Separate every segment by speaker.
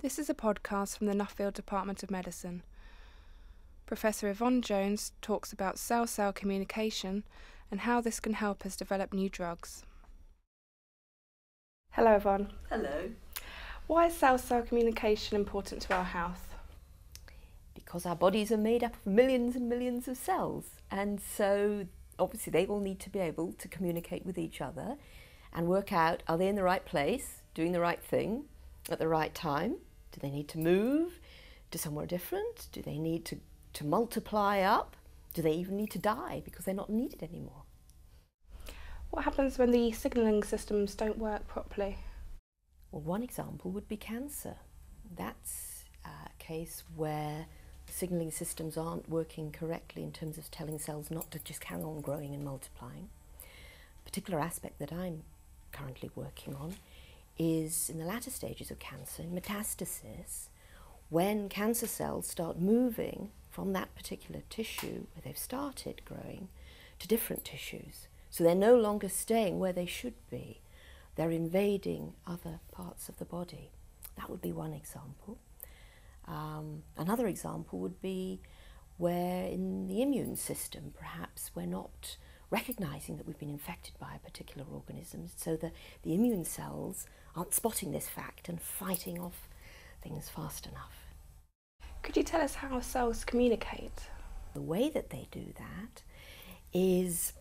Speaker 1: This is a podcast from the Nuffield Department of Medicine. Professor Yvonne Jones talks about cell cell communication and how this can help us develop new drugs. Hello, Yvonne.
Speaker 2: Hello.
Speaker 1: Why is cell cell communication important to our health?
Speaker 2: Because our bodies are made up of millions and millions of cells, and so obviously they all need to be able to communicate with each other and work out are they in the right place, doing the right thing at the right time? Do they need to move to somewhere different? Do they need to, to multiply up? Do they even need to die because they're not needed anymore?
Speaker 1: What happens when the signalling systems don't work properly?
Speaker 2: Well, one example would be cancer. That's a case where signalling systems aren't working correctly in terms of telling cells not to just carry on growing and multiplying. A particular aspect that I'm currently working on is in the latter stages of cancer, metastasis, when cancer cells start moving from that particular tissue where they've started growing to different tissues. So they're no longer staying where they should be. They're invading other parts of the body. That would be one example. Um, another example would be where in the immune system, perhaps we're not recognizing that we've been infected by a particular organism, so that the immune cells aren't spotting this fact and fighting off things fast enough.
Speaker 1: Could you tell us how cells communicate?
Speaker 2: The way that they do that is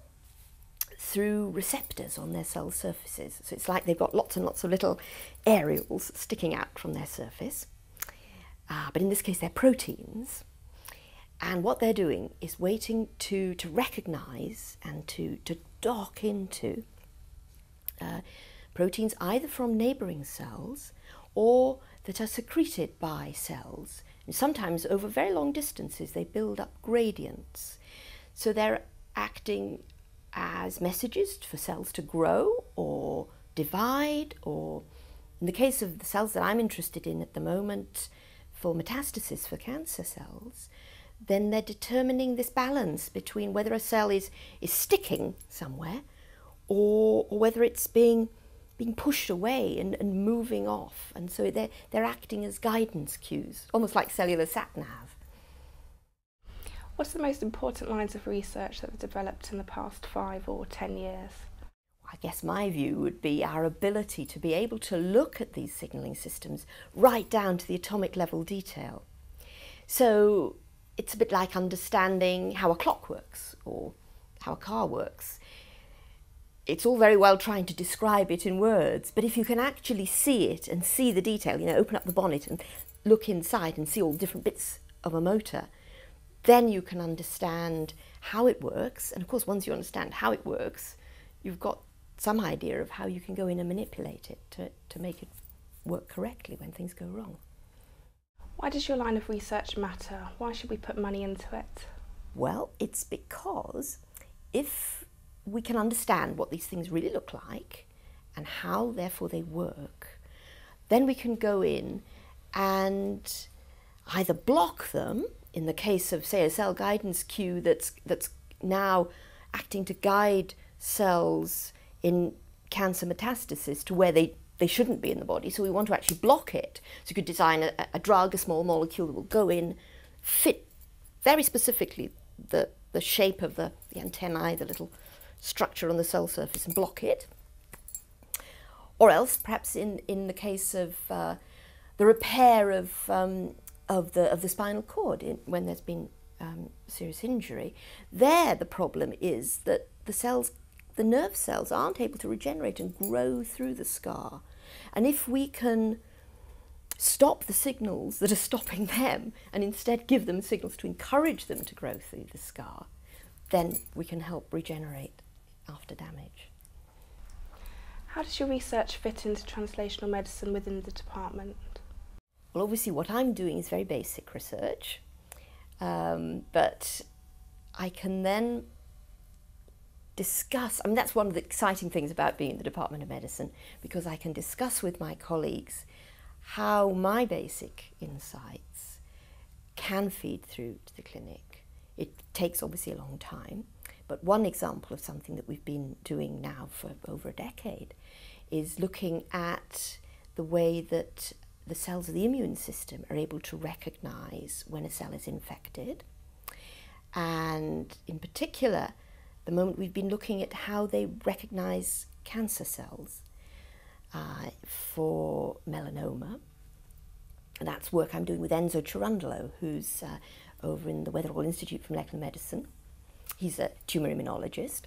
Speaker 2: through receptors on their cell surfaces. So it's like they've got lots and lots of little aerials sticking out from their surface. Uh, but in this case, they're proteins. And what they're doing is waiting to, to recognize and to, to dock into uh, proteins either from neighboring cells or that are secreted by cells. And sometimes over very long distances, they build up gradients. So they're acting as messages for cells to grow or divide, or in the case of the cells that I'm interested in at the moment for metastasis for cancer cells, then they're determining this balance between whether a cell is, is sticking somewhere or, or whether it's being, being pushed away and, and moving off. And so they're, they're acting as guidance cues, almost like cellular sat nav.
Speaker 1: What's the most important lines of research that have developed in the past five or ten years?
Speaker 2: I guess my view would be our ability to be able to look at these signalling systems right down to the atomic level detail. So it's a bit like understanding how a clock works or how a car works. It's all very well trying to describe it in words, but if you can actually see it and see the detail, you know, open up the bonnet and look inside and see all the different bits of a motor, then you can understand how it works. And of course, once you understand how it works, you've got some idea of how you can go in and manipulate it to, to make it work correctly when things go wrong.
Speaker 1: Why does your line of research matter? Why should we put money into it?
Speaker 2: Well, it's because if we can understand what these things really look like and how, therefore, they work, then we can go in and either block them in the case of, say, a cell guidance cue that's, that's now acting to guide cells in cancer metastasis to where they they shouldn't be in the body. So we want to actually block it. So you could design a, a drug, a small molecule that will go in, fit very specifically the, the shape of the, the antennae, the little structure on the cell surface, and block it. Or else, perhaps in, in the case of uh, the repair of, um, of, the, of the spinal cord in, when there's been um, serious injury, there the problem is that the cells the nerve cells aren't able to regenerate and grow through the scar. And if we can stop the signals that are stopping them and instead give them signals to encourage them to grow through the scar, then we can help regenerate after damage.
Speaker 1: How does your research fit into translational medicine within the department?
Speaker 2: Well, obviously, what I'm doing is very basic research, um, but I can then discuss. I mean, that's one of the exciting things about being in the Department of Medicine because I can discuss with my colleagues how my basic insights can feed through to the clinic. It takes obviously a long time, but one example of something that we've been doing now for over a decade is looking at the way that the cells of the immune system are able to recognize when a cell is infected. And in particular, the moment we've been looking at how they recognize cancer cells uh, for melanoma. And that's work I'm doing with Enzo Cerundolo, who's uh, over in the Weatherall Institute for Molecular Medicine. He's a tumour immunologist.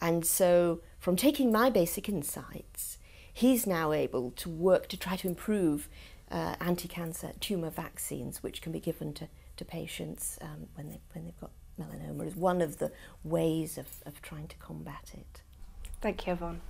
Speaker 2: And so, from taking my basic insights, he's now able to work to try to improve uh, anti-cancer tumour vaccines, which can be given to, to patients um, when, they, when they've got melanoma, is one of the ways of, of trying to combat it.
Speaker 1: Thank you, Yvonne.